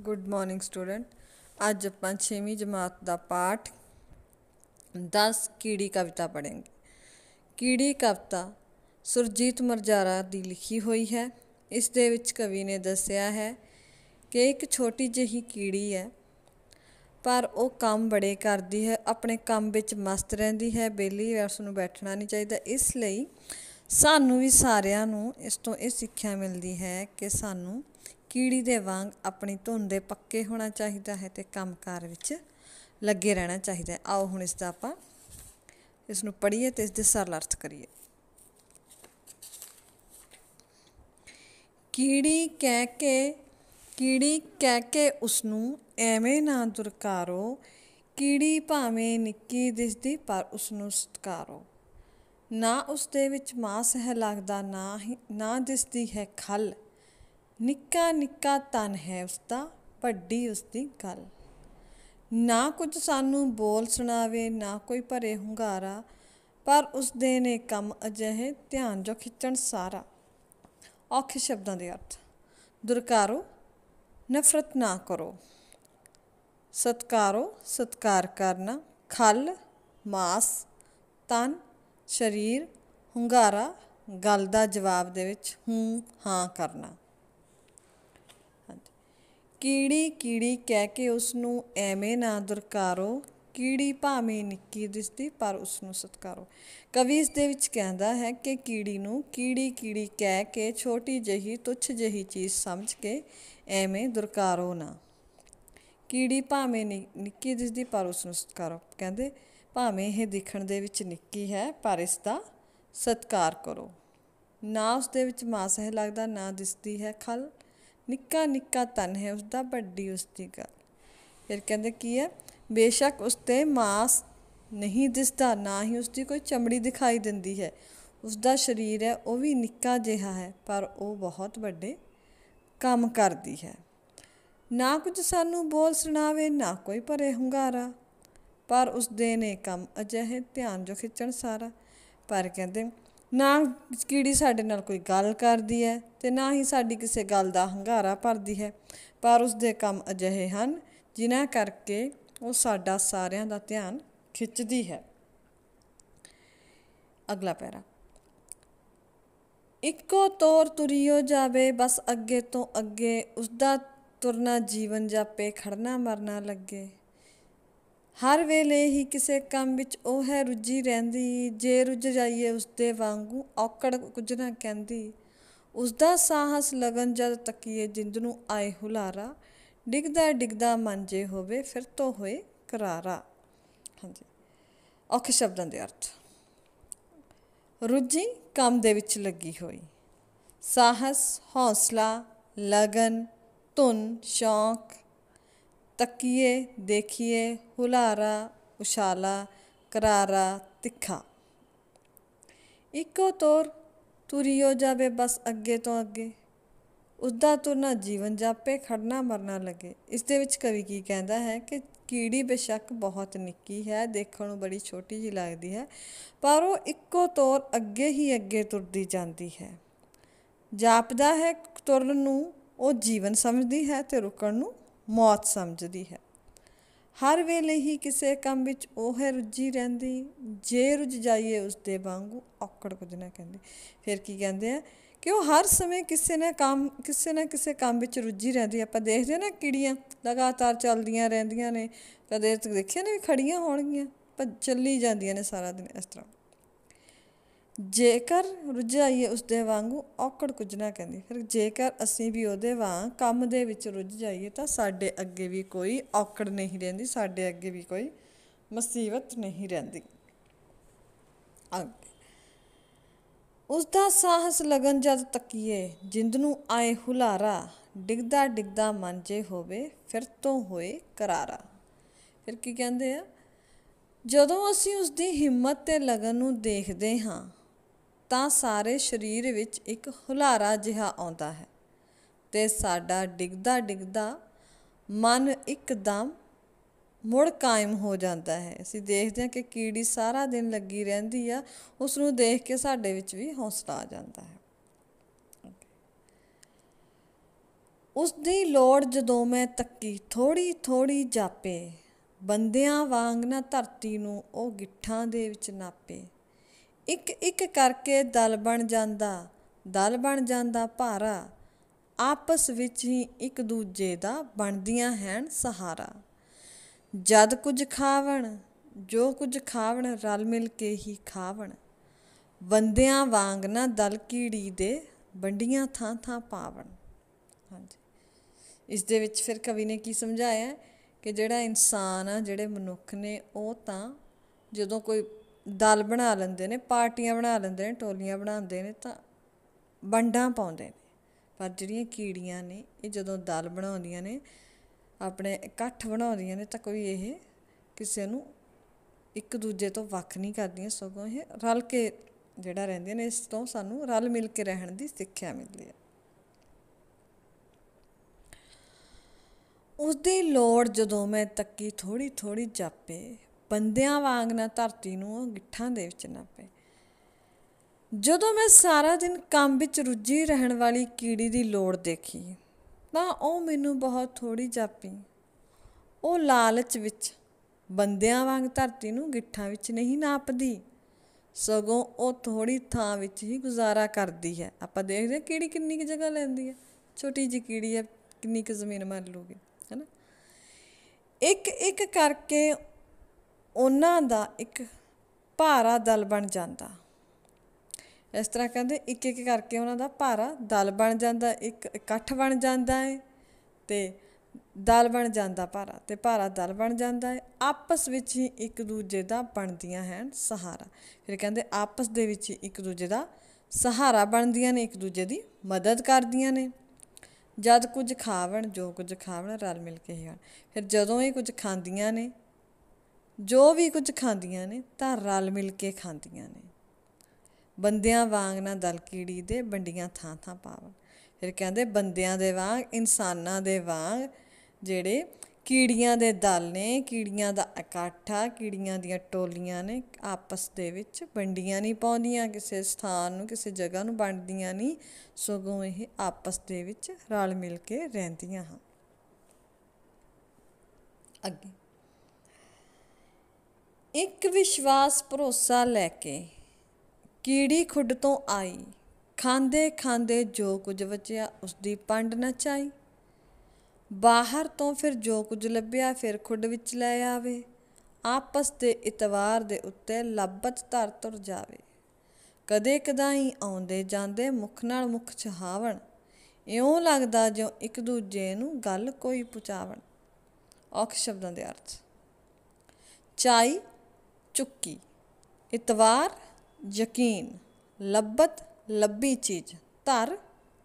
Good morning student ਅੱਜ ਆਪਾਂ 6ਵੀਂ ਜਮਾਤ ਦਾ ਪਾਠ 10 ਕੀੜੀ ਕਵਿਤਾ ਪੜ੍ਹਾਂਗੇ। ਕੀੜੀ ਕਵਿਤਾ ਸੁਰਜੀਤ ਮਰਜਾਰਾ ਦੀ ਲਿਖੀ ਹੋਈ ਹੈ। ਇਸ ਦੇ ਵਿੱਚ ਕਵੀ ਨੇ ਦੱਸਿਆ ਹੈ ਕਿ ਇੱਕ ਛੋਟੀ ਜਿਹੀ ਕੀੜੀ ਹੈ, ਪਰ ਉਹ ਕੰਮ ਬੜੇ ਕਰਦੀ ਹੈ, ਆਪਣੇ ਕੰਮ ਵਿੱਚ ਮਸਤ ਰਹਿੰਦੀ ਹੈ ਬੇਲੀ ਉਸ ਨੂੰ ਬੈਠਣਾ ਨਹੀਂ ਚਾਹੀਦਾ। ਇਸ ਲਈ ਸਾਨੂੰ ਵੀ ਸਾਰਿਆਂ ਨੂੰ ਇਸ ਤੋਂ ਇਹ ਸਿੱਖਿਆ ਮਿਲਦੀ ਹੈ ਕਿ ਸਾਨੂੰ ਕੀੜੀ ਦੇ ਵਾਂਗ ਆਪਣੀ ਧੁਨ ਦੇ ਪੱਕੇ ਹੋਣਾ ਚਾਹੀਦਾ ਹੈ ਤੇ ਕੰਮਕਾਰ ਵਿੱਚ ਲੱਗੇ ਰਹਿਣਾ ਚਾਹੀਦਾ ਹੈ। ਆਓ ਹੁਣ ਇਸ ਦਾ ਆਪਾਂ ਇਸ ਨੂੰ ਪੜ੍ਹੀਏ ਤੇ ਇਸ ਦੇ ਸਰਲ ਅਰਥ ਕਰੀਏ। ਕੀੜੀ ਕਹਿ ਕੇ, ਕੀੜੀ ਕਹਿ ਕੇ ਉਸ ਨੂੰ ਐਵੇਂ ਨਾ ਦੁਰਕਾਰੋ, ਕੀੜੀ ਭਾਵੇਂ ਨਿੱਕੀ ਦਿਸਦੀ ਪਰ ਉਸ ਨੂੰ ਸਤਕਾਰੋ। ਨਾ ਉਸ ਦੇ ਵਿੱਚ ਮਾਸ ਹੈ ਲੱਗਦਾ, ਨਾ ਹੀ, ਨਾ ਦਿਸਦੀ ਹੈ ਖਲ। ਨਿੱਕਾ ਨਿੱਕਾ ਤਨ ਹੈ ਉਸਦਾ, ਵੱਡੀ ਉਸਦੀ ਗੱਲ। ਨਾ ਕੁਝ ਸਾਨੂੰ ਬੋਲ ਸੁਣਾਵੇ, ਨਾ ਕੋਈ ਭਰੇ ਹੁੰਗਾਰਾ, ਪਰ ਉਸਦੇ ਨੇ ਕੰਮ ਅਜਿਹੇ ਧਿਆਨ ਜੋ ਖਿੱਚਣ ਸਾਰਾ। ਔਖੇ ਸ਼ਬਦਾਂ ਦੇ ਅਰਥ। ਦੁਰਕਾਰੋ, ਨਫ਼ਰਤ ਨਾ ਕਰੋ। ਸਤਕਾਰੋ, ਸਤਕਾਰ ਕਰਨਾ। ਖਲ, ਮਾਸ, ਤਨ, ਸਰੀਰ, ਹੁੰਗਾਰਾ, ਗੱਲ ਦਾ ਜਵਾਬ ਦੇ ਵਿੱਚ ਹੂੰ, ਹਾਂ ਕਰਨਾ। ਕੀੜੀ ਕੀੜੀ ਕਹਿ ਕੇ ਉਸ ਨੂੰ ਐਵੇਂ ਨਾ ਦੁਰਕਾਰੋ, ਕੀੜੀ ਭਾਵੇਂ ਨਿੱਕੀ ਦਿਸਦੀ ਪਰ ਉਸ ਨੂੰ ਸਤਕਾਰੋ। ਕਵੀ ਇਸ ਦੇ ਵਿੱਚ ਕਹਿੰਦਾ ਹੈ ਕਿ ਕੀੜੀ ਨੂੰ ਕੀੜੀ ਕੀੜੀ ਕਹਿ ਕੇ ਛੋਟੀ ਜਹੀ ਤੁੱਛ ਜਹੀ ਚੀਜ਼ ਸਮਝ ਕੇ ਐਵੇਂ ਦੁਰਕਾਰੋ ਨਾ। ਕੀੜੀ ਭਾਵੇਂ ਨਿੱਕੀ ਦਿਸਦੀ ਪਰ ਉਸ ਨੂੰ ਸਤਕਾਰੋ। ਕਹਿੰਦੇ, ਭਾਵੇਂ ਇਹ ਦਿਖਣ ਦੇ ਵਿੱਚ ਨਿੱਕੀ ਹੈ, ਪਰ ਇਸ ਦਾ ਸਤਕਾਰ ਕਰੋ। ਨਾ ਉਸ ਦੇ ਵਿੱਚ ਮਾਸ ਹੈ ਲੱਗਦਾ, ਨਾ ਦਿਸਦੀ ਹੈ ਖਲ। ਨਿੱਕਾ ਨਿੱਕਾ ਤਨ ਹੈ ਉਸ ਦਾ ਵੱਡੀ ਉਸ ਦੀ ਗੱਲ। ਫਿਰ ਕਹਿੰਦੇ, ਕੀ ਹੈ? ਬੇਸ਼ੱਕ ਉਸ ਤੇ ਮਾਸ ਨਹੀਂ ਦਿਸਦਾ, ਨਾ ਹੀ ਉਸ ਦੀ ਕੋਈ ਚਮੜੀ ਦਿਖਾਈ ਦਿੰਦੀ ਹੈ। ਉਸ ਦਾ ਸਰੀਰ ਹੈ, ਉਹ ਵੀ ਨਿੱਕਾ ਜਿਹਾ ਹੈ, ਪਰ ਉਹ ਬਹੁਤ ਵੱਡੇ ਕੰਮ ਕਰਦੀ ਹੈ। ਨਾ ਕੁਝ ਸਾਨੂੰ ਬੋਲ ਸੁਣਾਵੇ, ਨਾ ਕੋਈ ਭਰੇ ਹੁੰਗਾਰਾ, ਪਰ ਉਸ ਦੇ ਨੇ ਕੰਮ ਅਜਿਹੇ ਧਿਆਨ ਜੋ ਖਿੱਚਣ ਸਾਰਾ। ਪਰ ਕਹਿੰਦੇ ਨਾ ਕੀੜੀ ਸਾਡੇ ਨਾਲ ਕੋਈ ਗੱਲ ਕਰਦੀ ਹੈ ਤੇ ਨਾ ਹੀ ਸਾਡੀ ਕਿਸੇ ਗੱਲ ਦਾ ਹੰਗਾਰਾ ਭਰਦੀ ਹੈ, ਪਰ ਉਸ ਦੇ ਕੰਮ ਅਜਿਹੇ ਹਨ ਜਿਨ੍ਹਾਂ ਕਰਕੇ ਉਹ ਸਾਡਾ ਸਾਰਿਆਂ ਦਾ ਧਿਆਨ ਖਿੱਚਦੀ ਹੈ। ਅਗਲਾ ਪੈਰਾ। ਇੱਕੋ ਤੌਰ ਤੁਰਿਓ ਜਾਵੇ, ਬਸ ਅੱਗੇ ਤੋਂ ਅੱਗੇ ਉਸ ਦਾ ਤੁਰਨਾ ਜੀਵਨ ਜਾਪੇ, ਖੜਨਾ ਮਰਨਾ ਲੱਗੇ। ਹਰ ਵੇਲੇ ਹੀ ਕਿਸੇ ਕੰਮ ਵਿੱਚ ਉਹ ਹੈ, ਰੁੱਝੀ ਰਹਿੰਦੀ। ਜੇ ਰੁੱਝ ਜਾਈਏ ਉਸਦੇ ਵਾਂਗੂ ਔਕੜ ਕੁਝ ਨਾ ਕਹਿੰਦੀ। ਉਸਦਾ ਸਾਹਸ ਲਗਨ ਜਦ ਤੱਕੀਏ, ਜਿੰਦ ਨੂੰ ਆਏ ਹੁਲਾਰਾ। ਡਿੱਗਦਾ ਡਿੱਗਦਾ ਮਨ ਜੇ ਹੋਵੇ, ਫਿਰ ਤੋਂ ਹੋਏ ਕਰਾਰਾ। ਹਾਂਜੀ। ਔਖੇ ਸ਼ਬਦਾਂ ਦੇ ਅਰਥ। ਰੁੱਝੀ ਕੰਮ ਦੇ ਵਿੱਚ ਲੱਗੀ ਹੋਈ। ਸਾਹਸ, ਹੌਸਲਾ, ਲਗਨ, ਧੁਨ, ਸ਼ੌਂਕ ਤੱਕੀਏ, ਦੇਖੀਏ, ਹੁਲਾਰਾ ਉਸ਼ਾਲਾ ਕਰਾਰਾ, ਤਿੱਖਾ। ਇੱਕੋ ਤੌਰ ਤੁਰਿਓ ਜਾਵੇ ਬਸ ਅੱਗੇ ਤੋਂ ਅੱਗੇ। ਉਸਦਾ ਤੁਰਨਾ ਜੀਵਨ ਜਾਪੇ ਖੜਨਾ ਮਰਨਾ ਲੱਗੇ। ਇਸ ਦੇ ਵਿੱਚ ਕਵੀ ਕੀ ਕਹਿੰਦਾ ਹੈ ਕਿ ਕੀੜੀ ਬੇਸ਼ੱਕ ਬਹੁਤ ਨਿੱਕੀ ਹੈ, ਦੇਖਣ ਨੂੰ ਬੜੀ ਛੋਟੀ ਜਿਹੀ ਲੱਗਦੀ ਹੈ, ਪਰ ਉਹ ਇੱਕੋ ਤੌਰ ਅੱਗੇ ਹੀ ਅੱਗੇ ਤੁਰਦੀ ਜਾਂਦੀ ਹੈ। ਜਾਪਦਾ ਹੈ ਤੁਰਨ ਨੂੰ, ਉਹ ਜੀਵਨ ਸਮਝਦੀ ਹੈ ਤੇ ਰੁਕਣ ਨੂੰ ਮੌਤ ਸਮਝਦੀ ਹੈ। ਹਰ ਵੇਲੇ ਹੀ ਕਿਸੇ ਕੰਮ ਵਿੱਚ ਉਹ ਹੈ ਰੁੱਝੀ ਰਹਿੰਦੀ, ਜੇ ਰੁੱਝ ਜਾਈਏ ਉਸ ਦੇ ਵਾਂਗੂ ਔਕੜ ਕੁਝ ਨਾ ਕਹਿੰਦੇ। ਫਿਰ ਕੀ ਕਹਿੰਦੇ ਆ? ਕਿ ਉਹ ਹਰ ਸਮੇਂ ਕਿਸੇ ਨਾ ਕੰਮ, ਕਿਸੇ ਨਾ ਕਿਸੇ ਕੰਮ ਵਿੱਚ ਰੁੱਝੀ ਰਹਿੰਦੀ ਆਪਾਂ ਦੇਖਦੇ ਨਾ ਕੀੜੀਆਂ ਲਗਾਤਾਰ ਚੱਲਦੀਆਂ ਰਹਿੰਦੀਆਂ ਨੇ। ਕਦੇ ਦੇਖਿਆ ਨੇ ਵੀ ਖੜੀਆਂ ਹੋਣਗੀਆਂ ਪਰ ਚੱਲੀ ਜਾਂਦੀਆਂ ਨੇ ਸਾਰਾ ਦਿਨ ਇਸ ਤਰ੍ਹਾਂ। ਜੇਕਰ ਰੁੱਝਾਈਏ ਉਸ ਦੇ ਵਾਂਗੂ ਔਕੜ ਕੁਝ ਨਾ ਕਹਿੰਦੀ, ਫਿਰ ਜੇਕਰ ਅਸੀਂ ਵੀ ਉਹਦੇ ਵਾਂਗ ਕੰਮ ਦੇ ਵਿੱਚ ਰੁੱਝ ਜਾਈਏ ਤਾਂ ਸਾਡੇ ਅੱਗੇ ਵੀ ਕੋਈ ਔਕੜ ਨਹੀਂ ਰਹਿੰਦੀ, ਸਾਡੇ ਅੱਗੇ ਵੀ ਕੋਈ ਮੁਸੀਬਤ ਨਹੀਂ ਰਹਿੰਦੀ। ਉਸ ਦਾ ਸਾਹਸ ਲਗਨ ਜਦ ਤੱਕੀਏ, ਜਿੰਦ ਨੂੰ ਆਏ ਹੁਲਾਰਾ, ਡਿੱਗਦਾ ਡਿੱਗਦਾ ਮਨ ਜੇ ਹੋਵੇ, ਫਿਰ ਤੋਂ ਹੋਏ ਕਰਾਰਾ। ਫਿਰ ਕੀ ਕਹਿੰਦੇ ਆ? ਜਦੋਂ ਅਸੀਂ ਉਸ ਦੀ ਹਿੰਮਤ ਤੇ ਲਗਨ ਨੂੰ ਦੇਖਦੇ ਹਾਂ ਤਾਂ ਸਾਰੇ ਸਰੀਰ ਵਿੱਚ ਇੱਕ ਹੁਲਾਰਾ ਜਿਹਾ ਆਉਂਦਾ ਹੈ ਤੇ ਸਾਡਾ ਡਿੱਗਦਾ ਡਿੱਗਦਾ ਮਨ ਇੱਕਦਮ ਮੁੜ ਕਾਇਮ ਹੋ ਜਾਂਦਾ ਹੈ। ਅਸੀਂ ਦੇਖਦੇ ਹਾਂ ਕਿ ਕੀੜੀ ਸਾਰਾ ਦਿਨ ਲੱਗੀ ਰਹਿੰਦੀ ਆ ਉਸ ਨੂੰ ਦੇਖ ਕੇ ਸਾਡੇ ਵਿੱਚ ਵੀ ਹੌਸਲਾ ਆ ਜਾਂਦਾ ਹੈ। ਉਸ ਦੀ ਲੋੜ ਜਦੋਂ ਮੈਂ ਤੱਕੀ ਥੋੜੀ ਥੋੜੀ ਜਾਪੇ, ਬੰਦਿਆਂ ਵਾਂਗ ਨਾ ਧਰਤੀ ਨੂੰ ਉਹ ਗਿੱਠਾਂ ਦੇ ਵਿੱਚ ਨਾਪੇ। ਇੱਕ ਇੱਕ ਕਰਕੇ ਦਲ ਬਣ ਜਾਂਦਾ, ਦਲ ਬਣ ਜਾਂਦਾ ਭਾਰਾ, ਆਪਸ ਵਿੱਚ ਹੀ ਇੱਕ ਦੂਜੇ ਦਾ ਬਣਦੀਆਂ ਹਨ ਸਹਾਰਾ। ਜਦ ਕੁਝ ਖਾਵਣ, ਜੋ ਕੁਝ ਖਾਵਣ ਰਲ ਮਿਲ ਕੇ ਹੀ ਖਾਵਣ। ਬੰਦਿਆਂ ਵਾਂਗ ਨਾ ਦਲ ਕੀੜੀ ਦੇ ਵੰਡੀਆਂ ਥਾਂ ਥਾਂ ਪਾਵਣ। ਹਾਂਜੀ। ਇਸ ਦੇ ਵਿੱਚ ਫਿਰ ਕਵੀ ਨੇ ਕੀ ਸਮਝਾਇਆ ਕਿ ਜਿਹੜਾ ਇਨਸਾਨ ਆ, ਜਿਹੜੇ ਮਨੁੱਖ ਨੇ, ਉਹ ਤਾਂ ਜਦੋਂ ਕੋਈ ਦਲ ਬਣਾ ਲੈਂਦੇ ਨੇ, ਪਾਰਟੀਆਂ ਬਣਾ ਲੈਂਦੇ ਨੇ, ਟੋਲੀਆਂ ਬਣਾਉਂਦੇ ਨੇ ਤਾਂ ਵੰਡਾਂ ਪਾਉਂਦੇ ਨੇ। ਪਰ ਜਿਹੜੀਆਂ ਕੀੜੀਆਂ ਨੇ, ਇਹ ਜਦੋਂ ਦਲ ਬਣਾਉਂਦੀਆਂ ਨੇ, ਆਪਣੇ ਇਕੱਠ ਬਣਾਉਂਦੀਆਂ ਨੇ ਤਾਂ ਕੋਈ ਇਹ ਕਿਸੇ ਨੂੰ ਇੱਕ ਦੂਜੇ ਤੋਂ ਵੱਖ ਨਹੀਂ ਕਰਦੀਆਂ, ਸਗੋਂ ਇਹ ਰਲ ਕੇ ਜਿਹੜਾ ਰਹਿੰਦੀਆਂ ਨੇ, ਇਸ ਤੋਂ ਸਾਨੂੰ ਰਲ ਮਿਲ ਕੇ ਰਹਿਣ ਦੀ ਸਿੱਖਿਆ ਮਿਲਦੀ ਹੈ। ਉਸ ਦੀ ਲੋੜ ਜਦੋਂ ਮੈਂ ਤੱਕੀ ਥੋੜੀ ਥੋੜੀ ਜਾਪੇ ਬੰਦਿਆਂ ਵਾਂਗ ਨਾ ਧਰਤੀ ਨੂੰ ਉਹ ਗਿੱਠਾਂ ਦੇ ਵਿੱਚ ਨਾਪੇ। ਜਦੋਂ ਮੈਂ ਸਾਰਾ ਦਿਨ ਕੰਮ ਵਿੱਚ ਰੁੱਝੀ ਰਹਿਣ ਵਾਲੀ ਕੀੜੀ ਦੀ ਲੋੜ ਦੇਖੀ, ਤਾਂ ਉਹ ਮੈਨੂੰ ਬਹੁਤ ਥੋੜੀ ਜਾਪੀ। ਉਹ ਲਾਲਚ ਵਿੱਚ ਬੰਦਿਆਂ ਵਾਂਗ ਧਰਤੀ ਨੂੰ ਗਿੱਠਾਂ ਵਿੱਚ ਨਹੀਂ ਨਾਪਦੀ। ਸਗੋਂ ਉਹ ਥੋੜੀ ਥਾਂ ਵਿੱਚ ਹੀ ਗੁਜ਼ਾਰਾ ਕਰਦੀ ਹੈ। ਆਪਾਂ ਦੇਖਦੇ ਹਾਂ ਕੀੜੀ ਕਿੰਨੀ ਕੁ ਜਗ੍ਹਾ ਲੈਂਦੀ ਹੈ। ਛੋਟੀ ਜਿਹੀ ਕੀੜੀ ਹੈ, ਕਿੰਨੀ ਕੁ ਜ਼ਮੀਨ ਮਰ ਲੂਗੀ ਹੈਨਾ ਇੱਕ ਇੱਕ ਕਰਕੇ ਉਹਨਾਂ ਦਾ ਇੱਕ ਭਾਰਾ ਦਲ ਬਣ ਜਾਂਦਾ। ਇਸ ਤਰ੍ਹਾਂ ਕਹਿੰਦੇ ਇੱਕ ਇੱਕ ਕਰਕੇ ਉਹਨਾਂ ਦਾ ਭਾਰਾ ਦਲ ਬਣ ਜਾਂਦਾ, ਇੱਕ ਇਕੱਠ ਬਣ ਜਾਂਦਾ ਹੈ ਤੇ ਦਲ ਬਣ ਜਾਂਦਾ ਭਾਰਾ ਤੇ ਭਾਰਾ ਦਲ ਬਣ ਜਾਂਦਾ ਹੈ ਆਪਸ ਵਿੱਚ ਹੀ ਇੱਕ ਦੂਜੇ ਦਾ ਬਣਦੀਆਂ ਹਨ ਸਹਾਰਾ। ਫਿਰ ਕਹਿੰਦੇ ਆਪਸ ਦੇ ਵਿੱਚ ਹੀ ਇੱਕ ਦੂਜੇ ਦਾ ਸਹਾਰਾ ਬਣਦੀਆਂ ਨੇ, ਇੱਕ ਦੂਜੇ ਦੀ ਮਦਦ ਕਰਦੀਆਂ ਨੇ। ਜਦ ਕੁਝ ਖਾਵਣ, ਜੋ ਕੁਝ ਖਾਵਣ, ਰਲ ਮਿਲ ਕੇ ਹੀ ਹਨ। ਫਿਰ ਜਦੋਂ ਇਹ ਕੁਝ ਖਾਂਦੀਆਂ ਨੇ ਜੋ ਵੀ ਕੁਝ ਖਾਂਦੀਆਂ ਨੇ, ਤਾਂ ਰਲ ਮਿਲ ਕੇ ਖਾਂਦੀਆਂ ਨੇ। ਬੰਦਿਆਂ ਵਾਂਗ ਨਾ ਦਲ ਕੀੜੀ ਦੇ ਵੰਡੀਆਂ ਥਾਂ ਥਾਂ ਪਾਵਨ ਫਿਰ ਕਹਿੰਦੇ, ਬੰਦਿਆਂ ਦੇ ਵਾਂਗ, ਇਨਸਾਨਾਂ ਦੇ ਵਾਂਗ, ਜਿਹੜੇ ਕੀੜੀਆਂ ਦੇ ਦਲ ਨੇ, ਕੀੜੀਆਂ ਦਾ ਇਕੱਠਾ, ਕੀੜੀਆਂ ਦੀਆਂ ਟੋਲੀਆਂ ਨੇ, ਆਪਸ ਦੇ ਵਿੱਚ ਵੰਡੀਆਂ ਨਹੀਂ ਪਾਉਂਦੀਆਂ, ਕਿਸੇ ਸਥਾਨ ਨੂੰ, ਕਿਸੇ ਜਗ੍ਹਾ ਨੂੰ ਵੰਡਦੀਆਂ ਨਹੀਂ। ਸਗੋਂ ਇਹ ਆਪਸ ਦੇ ਵਿੱਚ ਰਲ ਮਿਲ ਕੇ ਰਹਿੰਦੀਆਂ ਹਨ। ਅੱਗੇ। ਇੱਕ ਵਿਸ਼ਵਾਸ ਭਰੋਸਾ ਲੈ ਕੇ ਕੀੜੀ ਖੁੱਡ ਤੋਂ ਆਈ, ਖਾਂਦੇ ਖਾਂਦੇ ਜੋ ਕੁਝ ਬਚਿਆ ਉਸ ਦੀ ਪੰਡ ਨਚਾਈ ਬਾਹਰ ਤੋਂ ਫਿਰ ਜੋ ਕੁਝ ਲੱਭਿਆ ਫਿਰ ਖੁੱਡ ਵਿੱਚ ਲੈ ਆਵੇ, ਆਪਸ ਦੇ ਇਤਵਾਰ ਦੇ ਉੱਤੇ ਲੱਭਤ ਧਰ ਤੁਰ ਜਾਵੇ। ਕਦੇ ਕਦਾਈ ਆਉਂਦੇ ਜਾਂਦੇ ਮੁਖ ਨਾਲ ਮੁਖ ਛਹਾਵਣ ਇਉਂ ਲੱਗਦਾ ਜਿਉਂ ਇੱਕ ਦੂਜੇ ਨੂੰ ਗੱਲ ਕੋਈ ਪੁਚਾਵਣ। ਔਖ ਸ਼ਬਦਾਂ ਦੇ ਅਰਥ। ਚਾਈ ਚੁੱਕੀ। ਇਤਵਾਰ, ਯਕੀਨ, ਲੱਭਤ, ਲੱਭੀ ਚੀਜ਼, ਧਰ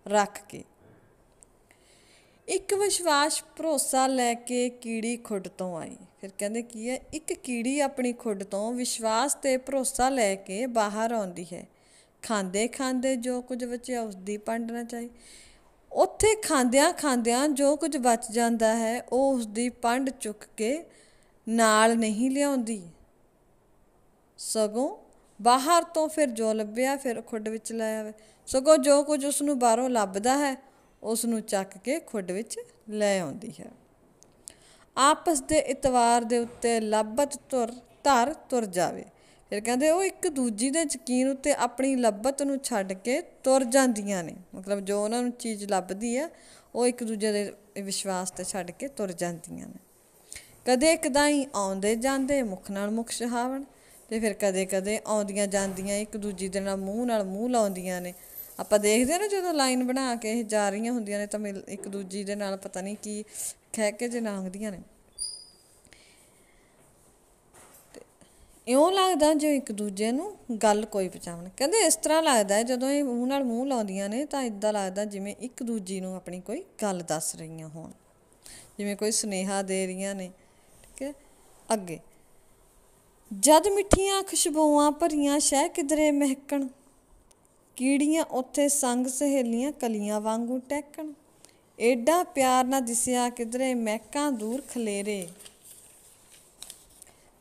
ਰੱਖ ਕੇ। ਇੱਕ ਵਿਸ਼ਵਾਸ, ਭਰੋਸਾ ਲੈ ਕੇ ਕੀੜੀ ਖੁੱਡ ਤੋਂ ਆਈ। ਫਿਰ ਕਹਿੰਦੇ, ਕੀ ਹੈ? ਇੱਕ ਕੀੜੀ ਆਪਣੀ ਖੁੱਡ ਤੋਂ ਵਿਸ਼ਵਾਸ ਤੇ ਭਰੋਸਾ ਲੈ ਕੇ ਬਾਹਰ ਆਉਂਦੀ ਹੈ। ਖਾਂਦੇ ਖਾਂਦੇ ਜੋ ਕੁਝ ਬਚਿਆ ਉਸ ਦੀ ਪੰਡ ਨਾ ਚਾਹੀ। ਉੱਥੇ ਖਾਂਦਿਆਂ ਖਾਂਦਿਆਂ ਜੋ ਕੁਝ ਬਚ ਜਾਂਦਾ ਹੈ, ਉਹ ਉਸ ਦੀ ਪੰਡ ਚੁੱਕ ਕੇ ਨਾਲ ਨਹੀਂ ਲਿਆਉਂਦੀ। ਸਗੋਂ ਬਾਹਰ ਤੋਂ ਫਿਰ ਜੋ ਲੱਭਿਆ, ਫਿਰ ਖੁੱਡ ਵਿੱਚ ਲੈ ਆਵੇ। ਸਗੋਂ ਜੋ ਕੁਝ ਉਸ ਨੂੰ ਬਾਹਰੋਂ ਲੱਭਦਾ ਹੈ ਉਸ ਨੂੰ ਚੱਕ ਕੇ ਖੁੱਡ ਵਿੱਚ ਲੈ ਆਉਂਦੀ ਹੈ। ਆਪਸ ਦੇ ਇਤਵਾਰ ਦੇ ਉੱਤੇ ਲੱਭਤ ਤੁਰ, ਧਰ ਤੁਰ ਜਾਵੇ। ਫਿਰ ਕਹਿੰਦੇ, ਉਹ ਇੱਕ ਦੂਜੀ ਦੇ ਯਕੀਨ ਉੱਤੇ ਆਪਣੀ ਲੱਭਤ ਨੂੰ ਛੱਡ ਕੇ ਤੁਰ ਜਾਂਦੀਆਂ ਨੇ। ਮਤਲਬ ਜੋ ਉਹਨਾਂ ਨੂੰ ਚੀਜ਼ ਲੱਭਦੀ ਹੈ, ਉਹ ਇੱਕ ਦੂਜੇ ਦੇ ਵਿਸ਼ਵਾਸ ਤੇ ਛੱਡ ਕੇ ਤੁਰ ਜਾਂਦੀਆਂ ਨੇ। ਕਦੇ ਕਦਾਈ ਆਉਂਦੇ ਜਾਂਦੇ ਮੁਖ ਨਾਲ ਮੁਖ ਸ਼ਹਾਵਣ ਤੇ ਫਿਰ ਕਦੇ ਕਦੇ ਆਉਂਦੀਆਂ ਜਾਂਦੀਆਂ ਇੱਕ ਦੂਜੀ ਦੇ ਨਾਲ ਮੂੰਹ ਨਾਲ ਮੂੰਹ ਲਾਉਂਦੀਆਂ ਨੇ। ਆਪਾਂ ਦੇਖਦੇ ਆ ਨਾ ਜਦੋਂ ਲਾਈਨ ਬਣਾ ਕੇ ਇਹ ਜਾ ਰਹੀਆਂ ਹੁੰਦੀਆਂ ਨੇ ਤਾਂ ਮਿਲ ਇੱਕ ਦੂਜੀ ਦੇ ਨਾਲ ਪਤਾ ਨਹੀਂ ਕੀ ਖਹਿ ਕੇ ਜੇ ਲੰਘਦੀਆਂ ਨੇ। ਇਉਂ ਲੱਗਦਾ ਜੋ ਇੱਕ ਦੂਜੇ ਨੂੰ ਗੱਲ ਕੋਈ ਪਹੁੰਚਾਉਣ। ਕਹਿੰਦੇ ਇਸ ਤਰ੍ਹਾਂ ਲੱਗਦਾ ਜਦੋਂ ਇਹ ਮੂੰਹ ਨਾਲ ਮੂੰਹ ਲਾਉਂਦੀਆਂ ਨੇ ਤਾਂ ਇਦਾਂ ਲੱਗਦਾ ਜਿਵੇਂ ਇੱਕ ਦੂਜੀ ਨੂੰ ਆਪਣੀ ਕੋਈ ਗੱਲ ਦੱਸ ਰਹੀਆਂ ਹੋਣ। ਜਿਵੇਂ ਕੋਈ ਸੁਨੇਹਾ ਦੇ ਰਹੀਆਂ ਨੇ, ਠੀਕ ਹੈ? ਅੱਗੇ ਜਦ ਮਿੱਠੀਆਂ ਖੁਸ਼ਬੂਆਂ ਭਰੀਆਂ ਸ਼ਹਿ ਕਿਧਰੇ ਮਹਿਕਣ, ਕੀੜੀਆਂ ਉੱਥੇ ਸੰਗ ਸਹੇਲੀਆਂ ਕਲੀਆਂ ਵਾਂਗੂ ਟਹਿਕਣ। ਏਡਾ ਪਿਆਰ ਨਾ ਦਿਸਿਆ ਕਿਧਰੇ ਮਹਿਕਾਂ ਦੂਰ ਖਲੇਰੇ।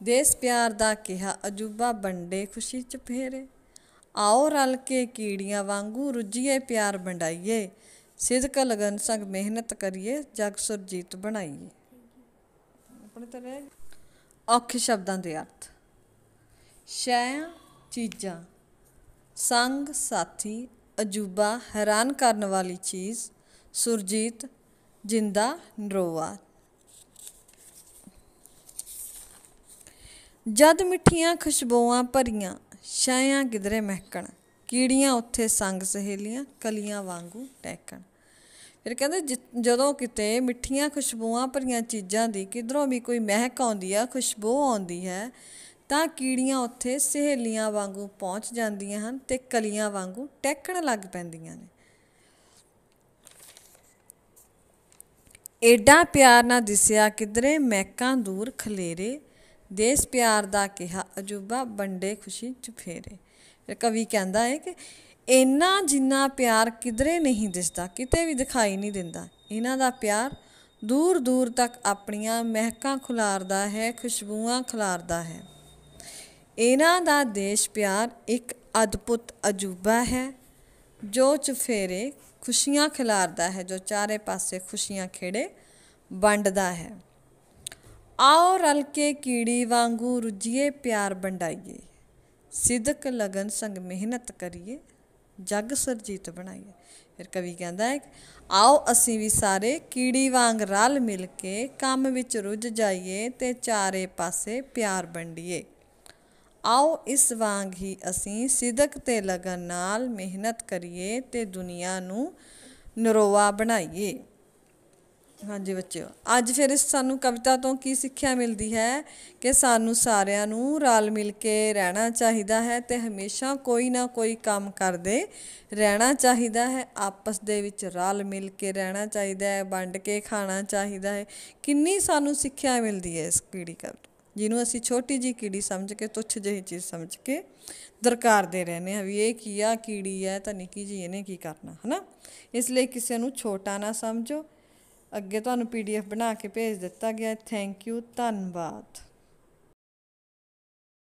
ਦੇਸ ਪਿਆਰ ਦਾ ਕਿਹਾ ਅਜੂਬਾ ਬੰਡੇ ਖੁਸ਼ੀ ਚ ਫੇਰੇ। ਆਓ ਰਲ ਕੇ ਕੀੜੀਆਂ ਵਾਂਗੂ ਰੁੱਝੀਏ ਪਿਆਰ ਵੰਡਾਈਏ। ਸਿਦਕ ਲਗਨ ਸੰਗ ਮਿਹਨਤ ਕਰੀਏ, ਜਗ ਸੁਰਜੀਤ ਬਣਾਈਏ। ਆਪਣੇ ਤਾਂ ਰਹਿ ਔਖੇ ਸ਼ਬਦਾਂ ਦੇ ਅਰਥ। ਸ਼ੈ ਚੀਜ਼ਾਂ। ਸੰਗ ਸਾਥੀ ਅਜੂਬਾ ਹੈਰਾਨ ਕਰਨ ਵਾਲੀ ਚੀਜ਼, ਸੁਰਜੀਤ ਜਿੰਦਾ ਨਰੋਆ। ਜਦ ਮਿੱਠੀਆਂ ਖੁਸ਼ਬੂਆਂ ਭਰੀਆਂ ਛਾਇਆਂ ਕਿਧਰੇ ਮਹਿਕਣ, ਕੀੜੀਆਂ ਉੱਥੇ ਸੰਗ ਸਹੇਲੀਆਂ, ਕਲੀਆਂ ਵਾਂਗੂ ਟਹਿਕਣ। ਫਿਰ ਕਹਿੰਦੇ, ਜਿ- ਜਦੋਂ ਕਿਤੇ ਮਿੱਠੀਆਂ ਖੁਸ਼ਬੂਆਂ ਭਰੀਆਂ ਚੀਜ਼ਾਂ ਦੀ ਕਿਧਰੋਂ ਵੀ ਕੋਈ ਮਹਿਕ ਆਉਂਦੀ ਆ, ਖੁਸ਼ਬੂ ਆਉਂਦੀ ਹੈ ਤਾਂ ਕੀੜੀਆਂ ਉੱਥੇ ਸਹੇਲੀਆਂ ਵਾਂਗੂ ਪਹੁੰਚ ਜਾਂਦੀਆਂ ਹਨ ਤੇ ਕਲੀਆਂ ਵਾਂਗੂ ਟਹਿਕਣ ਲੱਗ ਪੈਂਦੀਆਂ ਨੇ। ਏਡਾ ਪਿਆਰ ਨਾ ਦਿਸਿਆ ਕਿਧਰੇ ਮਹਿਕਾਂ ਦੂਰ ਖਲੇਰੇ। ਦੇਸ ਪਿਆਰ ਦਾ ਕਿਹਾ ਅਜੂਬਾ ਬੰਡੇ ਖੁਸ਼ੀ ਚੁਫੇਰੇ ਫਿਰ। ਕਵੀ ਕਹਿੰਦਾ ਹੈ ਕਿ ਇੰਨਾ ਜਿੰਨਾ ਪਿਆਰ ਕਿਧਰੇ ਨਹੀਂ ਦਿਸਦਾ, ਕਿਤੇ ਵੀ ਦਿਖਾਈ ਨਹੀਂ ਦਿੰਦਾ। ਇਹਨਾਂ ਦਾ ਪਿਆਰ ਦੂਰ ਦੂਰ ਤੱਕ ਆਪਣੀਆਂ ਮਹਿਕਾਂ ਖੁਲਾਰਦਾ ਹੈ, ਖੁਸ਼ਬੂਆਂ ਖਿਲਾਰਦਾ ਹੈ। ਇਹਨਾਂ ਦਾ ਦੇਸ਼ ਪਿਆਰ ਇੱਕ ਅਦਭੁਤ ਅਜੂਬਾ ਹੈ, ਜੋ ਚੁਫੇਰੇ ਖੁਸ਼ੀਆਂ ਖਿਲਾਰਦਾ ਹੈ, ਜੋ ਚਾਰੇ ਪਾਸੇ ਖੁਸ਼ੀਆਂ ਖੇੜੇ ਵੰਡਦਾ ਹੈ। ਆਓ ਰਲ ਕੇ ਕੀੜੀ ਵਾਂਗੂ ਰੁੱਝੀਏ, ਪਿਆਰ ਵੰਡਾਈਏ। ਸਿਦਕ ਲਗਨ ਸੰਗ ਮਿਹਨਤ ਕਰੀਏ, ਜਗ ਸਰਜੀਤ ਬਣਾਈਏ। ਫਿਰ ਕਵੀ ਕਹਿੰਦਾ ਹੈ ਆਓ ਅਸੀਂ ਵੀ ਸਾਰੇ ਕੀੜੀ ਵਾਂਗ ਰਲ ਮਿਲ ਕੇ ਕੰਮ ਵਿੱਚ ਰੁੱਝ ਜਾਈਏ ਤੇ ਚਾਰੇ ਪਾਸੇ ਪਿਆਰ ਵੰਡੀਏ। ਆਓ ਇਸ ਵਾਂਗ ਹੀ ਅਸੀਂ ਸਿਦਕ ਤੇ ਲਗਨ ਨਾਲ ਮਿਹਨਤ ਕਰੀਏ ਤੇ ਦੁਨੀਆ ਨੂੰ ਨਰੋਆ ਬਣਾਈਏ। ਹਾਂਜੀ ਬੱਚਿਓ, ਅੱਜ ਫਿਰ ਇਸ ਸਾਨੂੰ ਕਵਿਤਾ ਤੋਂ ਕੀ ਸਿੱਖਿਆ ਮਿਲਦੀ ਹੈ ਕਿ ਸਾਨੂੰ ਸਾਰਿਆਂ ਨੂੰ ਰਲ ਮਿਲ ਕੇ ਰਹਿਣਾ ਚਾਹੀਦਾ ਹੈ ਤੇ ਹਮੇਸ਼ਾ ਕੋਈ ਨਾ ਕੋਈ ਕੰਮ ਕਰਦੇ ਰਹਿਣਾ ਚਾਹੀਦਾ ਹੈ। ਆਪਸ ਦੇ ਵਿੱਚ ਰਲ ਮਿਲ ਕੇ ਰਹਿਣਾ ਚਾਹੀਦਾ ਹੈ, ਵੰਡ ਕੇ ਖਾਣਾ ਚਾਹੀਦਾ ਹੈ। ਕਿੰਨੀ ਸਾਨੂੰ ਸਿੱਖਿਆ ਮਿਲਦੀ ਹੈ ਇਸ ਕੀੜੀ ਕਵਿਤਾ ਜਿਹਨੂੰ ਅਸੀਂ ਛੋਟੀ ਜੀ ਕੀੜੀ ਸਮਝ ਕੇ, ਤੁੱਛ ਜਿਹੀ ਚੀਜ਼ ਸਮਝ ਕੇ ਦਰਕਾਰਦੇ ਰਹਿੰਦੇ ਆ ਵੀ ਇਹ ਕੀ ਆ, ਕੀੜੀ ਹੈ ਤਾਂ ਨਿੱਕੀ ਜੀ ਇਹਨੇ ਕੀ ਕਰਨਾ, ਹਨਾ? ਇਸ ਲਈ ਕਿਸੇ ਨੂੰ ਛੋਟਾ ਨਾ ਸਮਝੋ। ਅੱਗੇ ਤੁਹਾਨੂੰ ਪੀਡੀਐਫ ਬਣਾ ਕੇ ਭੇਜ ਦਿੱਤਾ ਗਿਆ। ਥੈਂਕ ਯੂ ਧੰਨਵਾਦ।